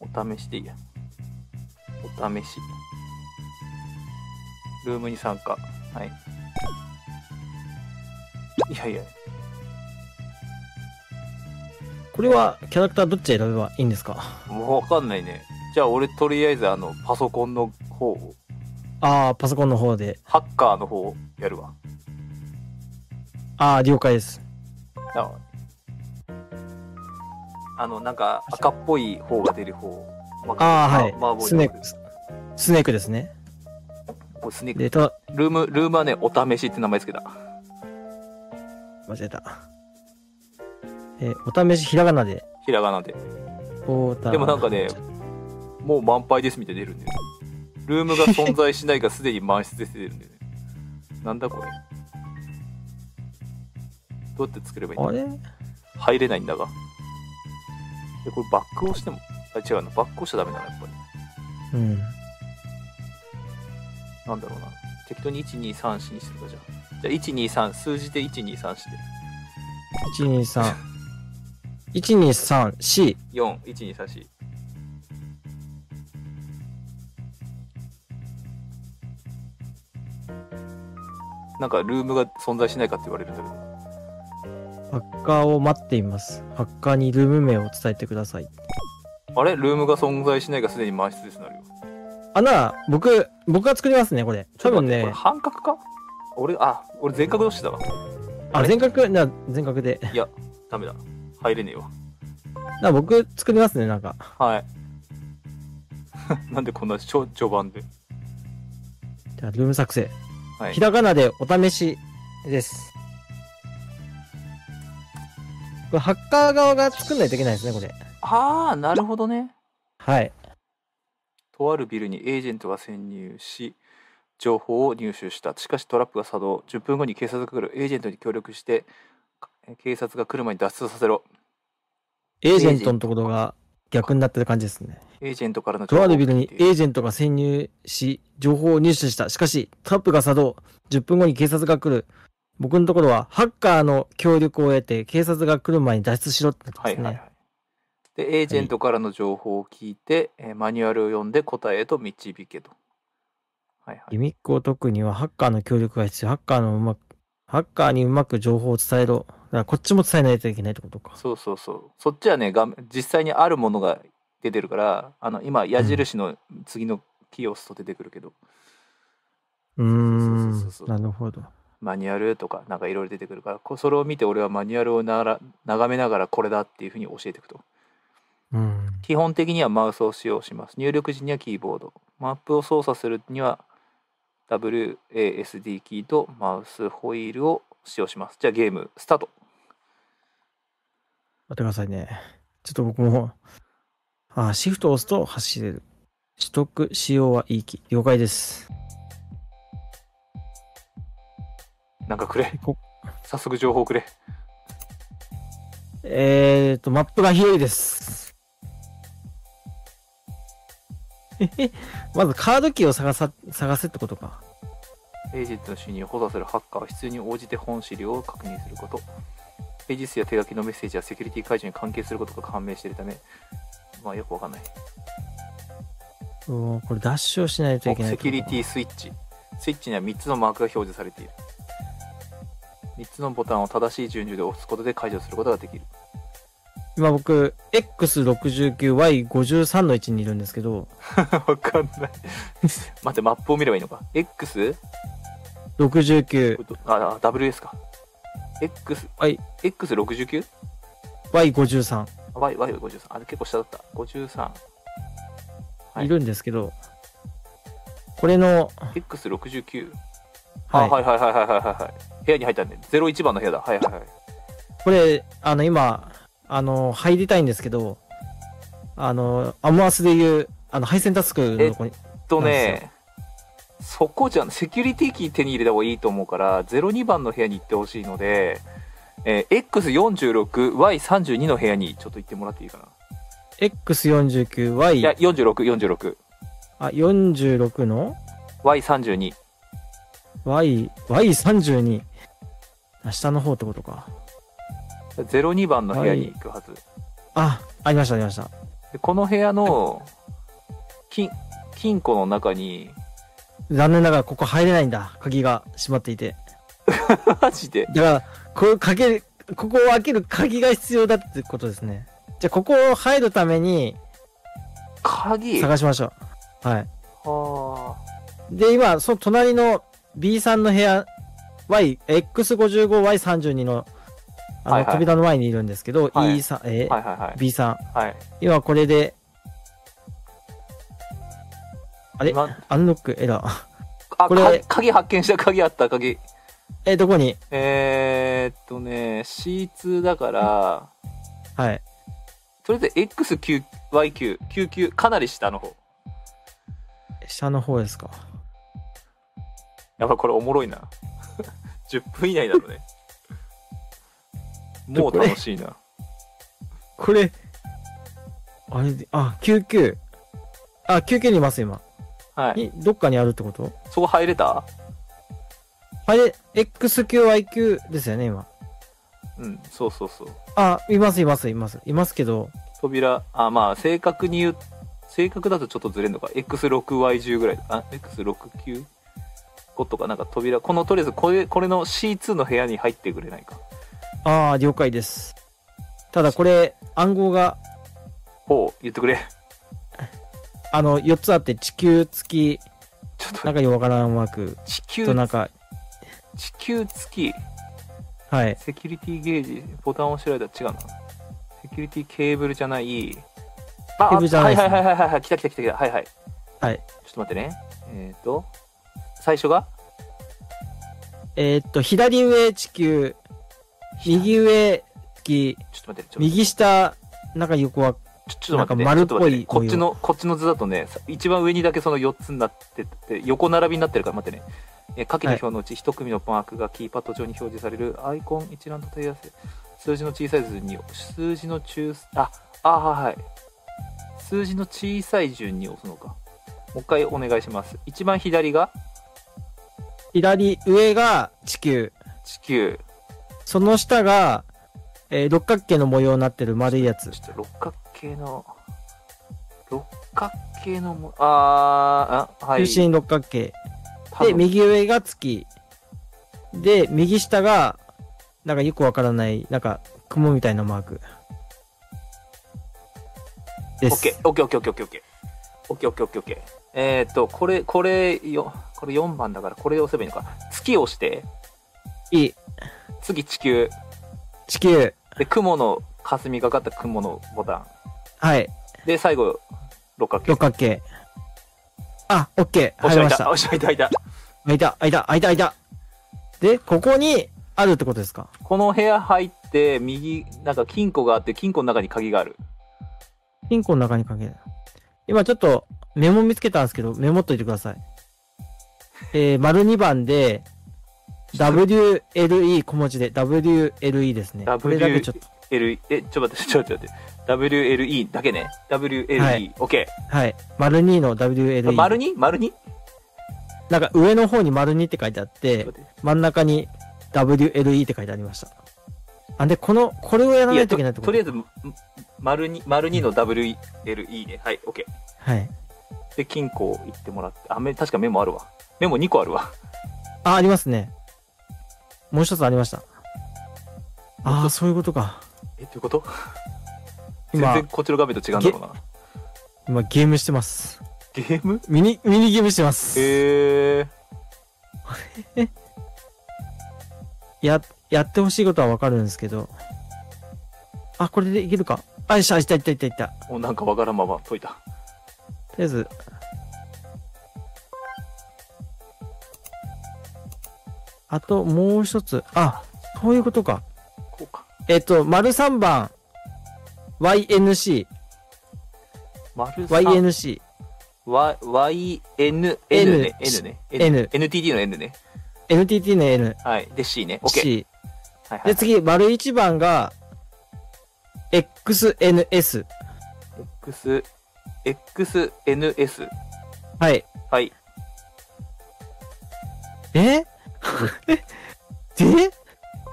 お試しでいいや。お試し。ルームに参加。はい。いやいや、これはキャラクターどっち選べばいいんですか？もうわかんないね。じゃあ俺とりあえずあの、パソコンの方を、ああ、パソコンの方で。ハッカーの方をやるわ。ああ、了解です。ああの、なんか赤っぽい方が出る方。ああ、はいま麻。婆スネークスネークですね。スネーク。ルーム、ルームはね、お試しって名前つけた。間違えた。えーお試しひらがなで。ひらがなで。でもなんかね、もう満杯ですみたいに出るんだよ。ルームが存在しないがすでに満室で出るんだよね。なんだこれ。どうやって作ればいいんだあれ？入れないんだが。で、これバックをしても、あ、違うな。バックをしちゃダメだな、やっぱり。うん。なんだろうな。適当に1、2、3、4にするか、じゃあ。じゃあ、1、2、3、数字で1、2、3して。123。123、C。4、1、2、3、4。なんかルームが存在しないかって言われるんだけど。ハッカーを待っています。ハッカーにルーム名を伝えてください。あれ？ルームが存在しないがすでに満室ですなるよ。あ、なら、僕、僕が作りますね、これ。多分ねこれ、半角か？俺、あ、俺全角同士だわ。ああ、れ？全角、な、全角で。ダメだ。入れねえわ。な、僕作りますね、なんか。はい。なんでこんな序序盤で？じゃあ、ルーム作成。はいひ。らがなでお試しです。れ、ハッカー側が作んないといけないですね、これ。あー、なるほどね。はい。とあるビルにエージェントが潜入し情報を入手したしかしトラップが作動10分後に警察が来るエージェントに協力してえ警察が来る前に脱出させろエージェントのところが逆になってる感じですね。エージェントからのとあるビルにエージェントが潜入し、情報を入手した。しかし、トラップが作動。10分後に警察が来る。僕のところは、ハッカーの協力を得て、警察が来る前に脱出しろってなってますね。はいはいはいでエージェントからの情報を聞いて、えーマニュアルを読んで答えへと導けとはいはいギミックを解くには、ハッカーの協力が必要。ハッカーのうまく、ハッカーにうまく情報を伝えろ。だからこっちも伝えないといけないってことか。そうそうそうそっちはね画面実際にあるものが出てるからあの今矢印の次のキーを押すと出てくるけど、うーん。なるほど。マニュアルとかなんかいろいろ出てくるからこそれを見て俺はマニュアルをなら眺めながらこれだっていうふうに教えていくとうん。基本的にはマウスを使用します入力時にはキーボードマップを操作するには WASD キーとマウスホイールを使用しますじゃあゲームスタート待ってくださいね。ちょっと僕も、あ、シフトを押すと走れる。取得、使用はいい気。了解です。なんかくれ。こ早速情報くれ。えーと、マップが広いです。まずカードキーを探さ、探せってことか。エージェントの侵入を補佐するハッカーは必要に応じて本資料を確認すること。ページ数や手書きのメッセージはセキュリティ解除に関係することが判明しているため。まあよくわかんない。うんこれダッシュをしないといけないセキ。ュリティスイッチ。スイッチには3つのマークが表示されている3つのボタンを正しい順序で押すことで解除することができる。今僕、X69、Y53 の位置にいるんですけど、わかんない。待ってマップを見ればいいのか。X? 69、ああ WS か。X、はい、X69? Y53、Y、Y53 あ結構下だった。53はい。いるんですけど、これの、X69 はい、あはいはいはいはいはいはい部屋に入ったんで01番の部屋だ。はいはい。はいこれ、あの、今、あの、入りたいんですけど、あの、アムアスでいう、あの、配線タスクのとこに、えっとねそこじゃんセキュリティキー手に入れた方がいいと思うから02番の部屋に行ってほしいので、えー X46Y32 の部屋にちょっと行ってもらっていいかな。X49、Y、いや4646あ、46の？Y32 Y、Y32。あ下の方ってことか。02番の部屋に行くはず、あ、ありました、ありました。でこの部屋の金金庫の中に残念ながらここ入れないんだ。鍵が閉まっていて。マジで？だから、これかける、ここを開ける鍵が必要だってことですね。じゃあ、ここを入るために鍵？探しましょう。はい。はで、今、その隣の B さんの部屋、Y、X55Y32 の、あの、はいはい。扉の前にいるんですけど、はい。E さん、えあはいはいはい。B さん。はい。今これで、あれ？今？アンロックエラー。あこれ鍵鍵発見した鍵あった鍵。え、どこに？えー、っとね C2 だからはい。とりあえず XQYQ99 かなり下の方。下の方ですか？やっぱこれおもろいな10分以内なのね。もう楽しいな。これ、あれで、あ、99。あ、99にいます、今。はい。に、どっかにあるってこと？そこ入れた？あれ、XQIQ ですよね、今。うんそうそうそう。あ、います、います、います。いますけど、扉あまあ正確に言う正確だとちょっとずれるのか。X6Y10 ぐらいあ X69 とかなんか扉このとりあえずこれこれの C2 の部屋に入ってくれないかああ、了解です。ただこれ、暗号が、ほう言ってくれあの、4つあって、地球付き、ちょっとなんかよくわからんマーク地球となんか、地球付きはい。セキュリティゲージボタンを押しられたら違うなセキュリティケーブルじゃないあケーブルじゃないですねはいはいはいはいはい来た来た来た来たはいはいはい。ちょっと待ってねえっ、ー、と最初が？えーっと、左上地球、右上月、右下、なんかよくわ、ちょっと待って、丸っぽいこっちのこっちの図だとねさ一番上にだけその4つになってて横並びになってるから待ってね。え下記の表のうち1組のマークがキーパッド上に表示されるアイコン一覧と問い合わせ。数字の小さい順に数字の中ああはいはい。数字の小さい順に押すのか。もう一回お願いします。一番左が左上が地球。地球。その下が、えー、六角形の模様になってる丸いやつ。ちょっと六角形の、六角形のも、ああ、はい。中心六角形。で、右上が月。で、右下が、なんかよくわからない、なんか雲みたいなマーク。です。オッケー、オッケー、オッケー、オッケー、オッケー。オッケー、オッケー、オッケー。えーっとこれこれよこれ4番だからこれで押せばいいのか月を押していい。次地球地球。で雲の霞がかった雲のボタンはい。で最後六角形六角形。あ、オッケー。入りましたた。押し開いた開いた開いた、開いた、開いた、開いた。で、ここにあるってことですか？この部屋入って右なんか金庫があって金庫の中に鍵がある金庫の中にかける。今ちょっとメモ見つけたんですけど、メモっといてください。えー、丸2番で、WLE 小文字で WLE ですね。W これだけちょっと。L えちょっと待ってちょっと待って WLE だけね WLE、はい OK はい。丸2の WLE。丸に丸になんか上の方に丸2って書いてあって真ん中に WLE って書いてありました。あ、で、この、これをやらないとといけないってこと？とりあえずん丸に丸にの WLE ねはい OK はい。で金庫行ってもらってあめ確かメモあるわメモ2個あるわあ、ありますね。もう一つありました。ああ、そういうことか。えどういうこと？全今然、こっちの画面と違うんだろうな今ゲームしてます。ゲーム？ミニ、ミニゲームしてます。へえ や、やってほしいことはわかるんですけど。あ、これでいけるか。あ、よっしゃ、いったいったいったいった。ともうなんかわからんまま解いたりあえず。あと、もう一つ。あ、そういうことか。こうかえっと、丸3番。YNC。丸 YNC。Y Y N ね N ね N NTT の N ね NTT の N。はいで C ね OK C。はいはいで、次、丸1番が、XNS。X XNS はい。はい え？で？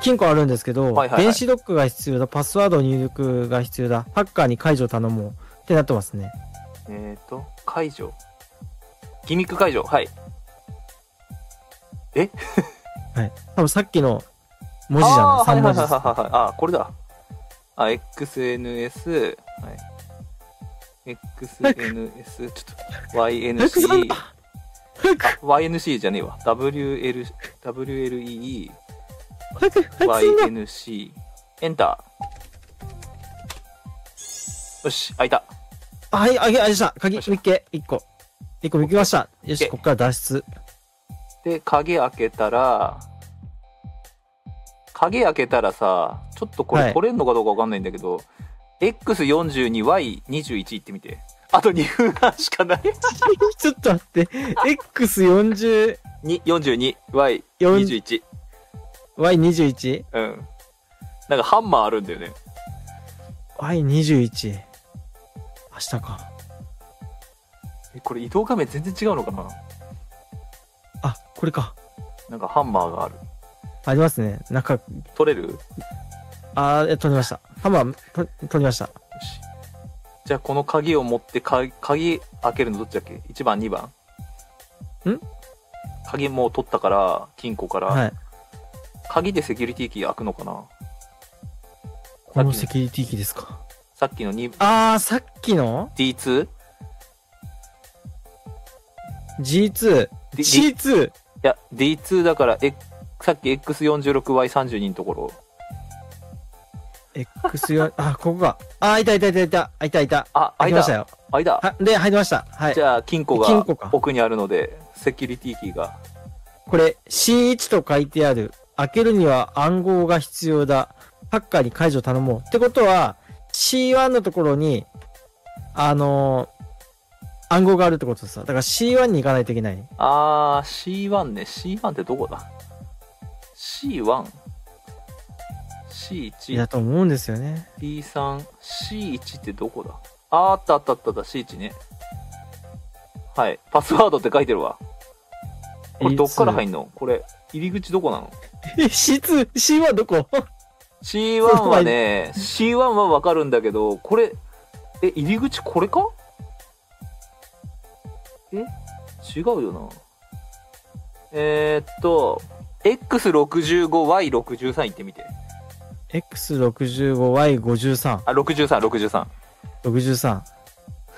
金庫あるんですけど、はいはいはい電子ロックが必要だ、パスワード入力が必要だ、ハッカーに解除頼もう、ってなってますね。えっ、ー、と、解除。ギミック解除。はい。はい。多分さっきの文字じゃない？あー ?3 文字です。はいはいはいはいはい。あ、これだ。あ、XNS、はい。XNS、ちょっと YNC、YNC じゃねえわ。WL、WLEE、YNC、エンター。よし、開いた。あ、はい、開け、開けました。鍵、見っけ、1個。1個見きました。よし、こっから脱出。で、鍵開けたら、鍵開けたらさ、ちょっとこれ取れんのかどうかわかんないんだけど、はい X42Y21 ってみて。あと2分半しかない。ちょっと待って。X40。42、Y21。Y21? うん。なんかハンマーあるんだよね。Y21。明日か。え、これ移動画面全然違うのかな？あ、これか。なんかハンマーがある。ありますね。なんか。取れる？あー、え取りました。ハンマー、と取りました。し。じゃあこの鍵を持ってか鍵開けるのどっちだっけ ?1 番、2番？ん？鍵もう取ったから、金庫から。はい。鍵でセキュリティキー開くのかな？このセキュリティ機ですか？さっきの 2- あー、さっきの？D2? G2、D- D- C2。いや D2 だから、えさっき X46Y32 のところ X4、あ、ここか。あー、いたいたいたいた。あいたいた。あ開いた開きましたよ。開いたはで、入りました。はいじ。ゃあ金庫が金庫か奥にあるのでセキュリティキーがこれ C1 と書いてある。開けるには暗号が必要だ。ハッカーに解除頼もう。ってことは、C1 のところに、あのー暗号があるってことさ。だから C1 に行かないといけない。あー C1 ね C1 ってどこだ？C1 C1 だと思うんですよね。B3、C1 ってどこだ？あーあったあったあったあった C1 ね。はい。パスワードって書いてるわ。これどっから入んの？これ、入り口どこなの？え、C2、C1 どこ ?C1 はね、C1 はわかるんだけど、これ、え、入り口これか？え？違うよな。えー、っと、X65Y63 いってみて。?X65Y53。あ、63、63。63。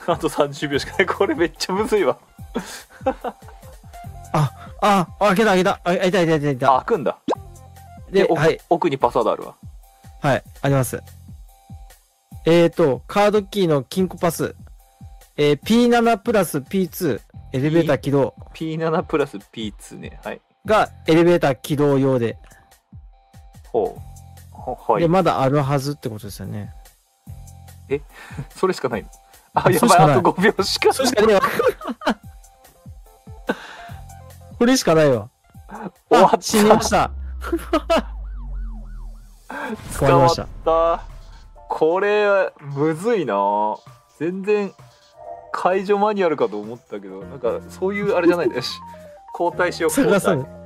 あと30秒しかない。これめっちゃむずいわ。あ、あ、開けた開けた。あ、開いた開いた開いた開くんだ。で、奥はい。奥にパスワードあるわ。はい、あります。えーと、カードキーの金庫パス。えー P7 プラス P2 エレベーター起動 P7 プラス P2 ね。はい。がエレベーター起動用で、ほう。ほはいで、。まだあるはずってことですよね。それしかないの？あ、やばい。あと5秒しかそれしかねえわ。これしかないわ。終わったあ死にました。終わりました。捕まった。これ、むずいな全然、解除マニュアルかと思ったけど、なんか、そういうあれじゃないでし。交代しよう、交代。